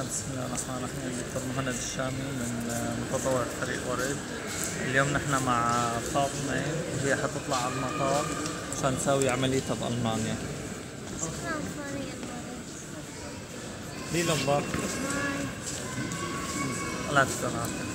بسم الله الرحمن الرحيم دكتور مهند الشامي من متطوع فريق ورد اليوم نحن مع فاطمة وهي حتطلع على المطار عشان تساوي عمليتها بألمانيا شكرا فريق ورد ليه لمبار؟ الله يعطيك العافية